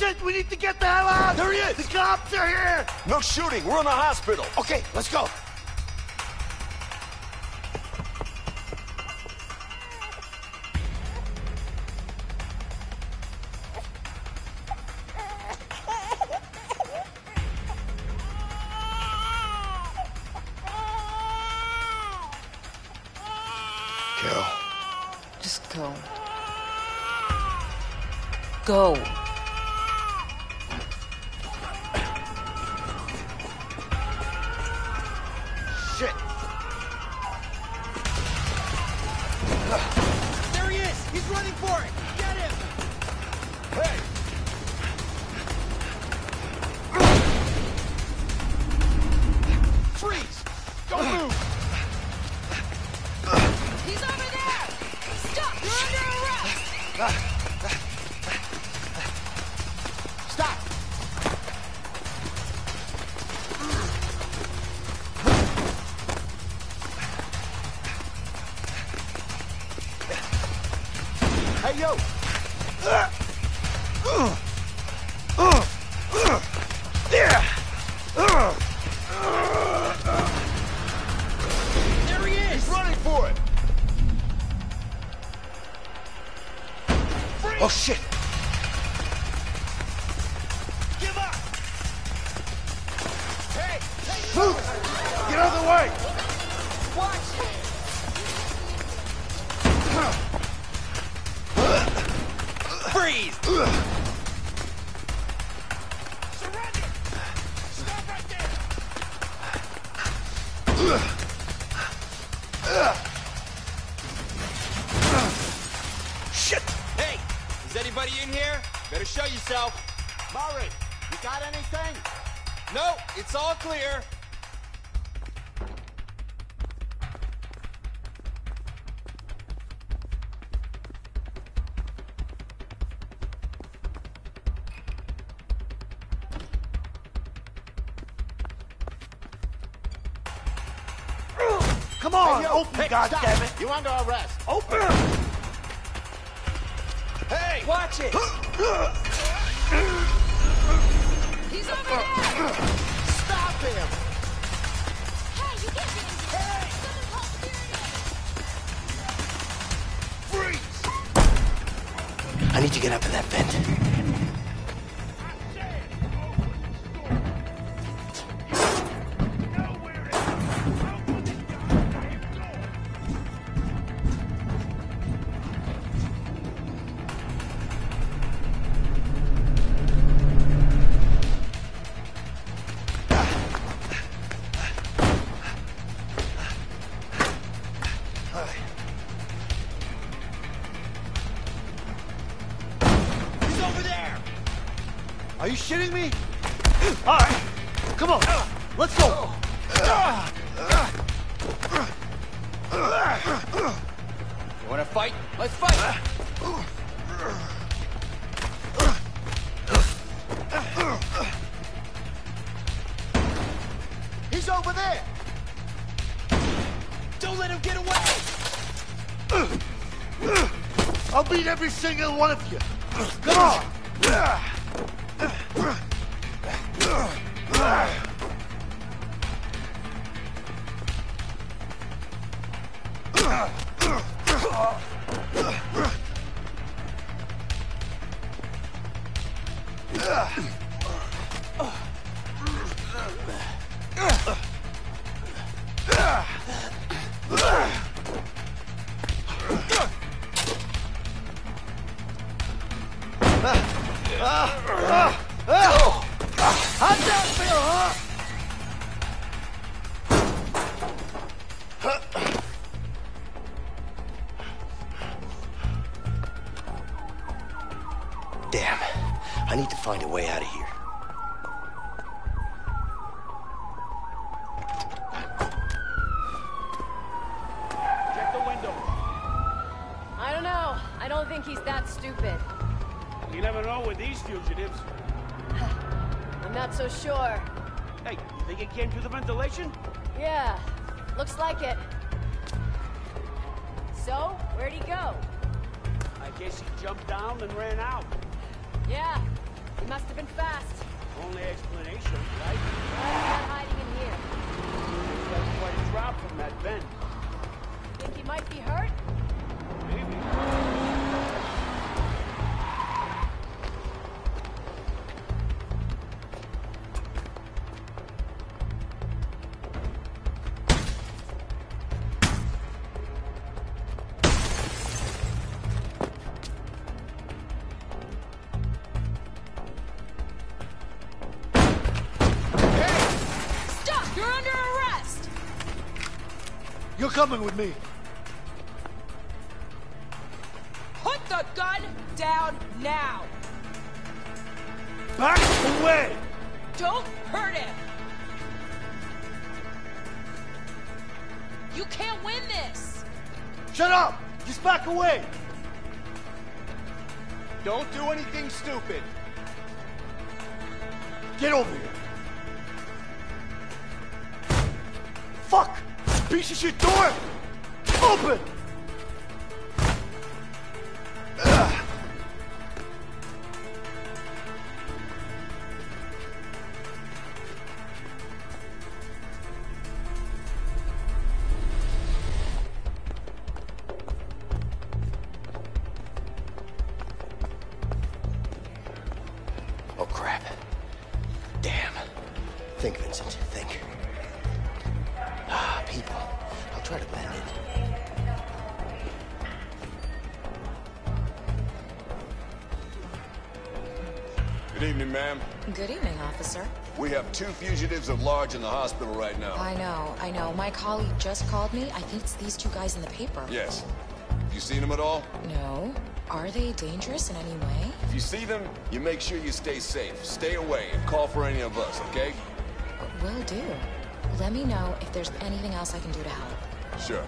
Shit. Vincent, we need to get the hell out! There he is! The cops are here! No shooting. We're in the hospital. Okay, let's go. Carol. Just go. Go. Shit. There he is! He's running for it! Get him! Hey! Freeze! Don't move! He's over there! Stop! You're under arrest! Ah. Is anybody in here? Better show yourself. Murray, you got anything? No, it's all clear. Come on, Hey, yo, open, hey, goddammit! You under arrest. Open! Hey! Watch it! He's over there! Stop him! Hey, you can't get in here! Someone call! I need to get up in that vent. You shitting me? All right, come on, let's go. You wanna fight? Let's fight! He's over there! Don't let him get away! I'll beat every single one of you. Come on. Damn. I need to find a way out of here. Know with these fugitives. I'm not so sure. Hey, you think it came through the ventilation? Yeah, looks like it. So, where'd he go? I guess he jumped down and ran out. Yeah, he must have been fast. Only explanation, right? He's not hiding in here. That's quite a drop from that vent. Think he might be hurt? You're coming with me. Put the gun down now! Back away! Don't hurt him! You can't win this! Shut up! Just back away! Don't do anything stupid. Get over here! Fuck! Piece of shit door! Open! Try to blend in. Good evening, ma'am. Good evening, officer. We have two fugitives at large in the hospital right now. I know, I know. My colleague just called me. I think it's these two guys in the paper. Yes. Have You seen them at all? No. Are they dangerous in any way? If you see them, you make sure you stay safe. Stay away and call for any of us, okay? Will do. Let me know if there's anything else I can do to help. Sure.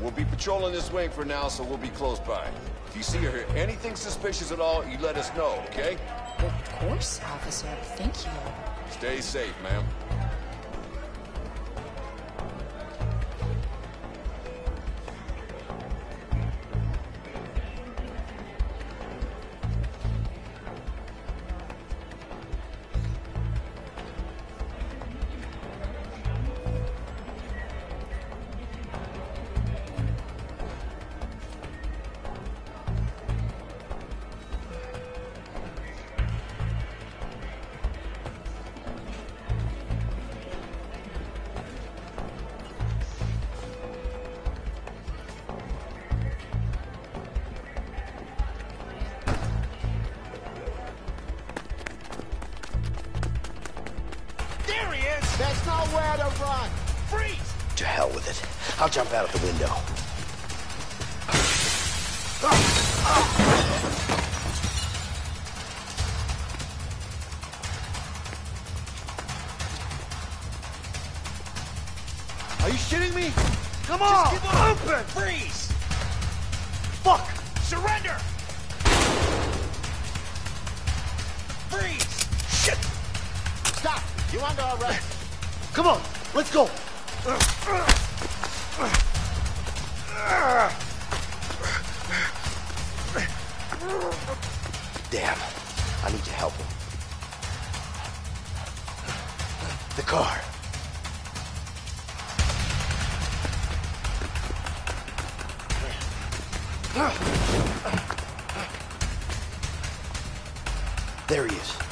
We'll be patrolling this wing for now, so we'll be close by. If you see or hear anything suspicious at all, you let us know, okay? Of course, officer. Thank you. Stay safe, ma'am. There's nowhere to run! Freeze! To hell with it. I'll jump out of the window. Are you shitting me? Come on! give up. Open! Freeze! Fuck! Surrender! Freeze! Shit! Stop! You under arrest! Come on, let's go! Damn. I need to help him. The car. There he is.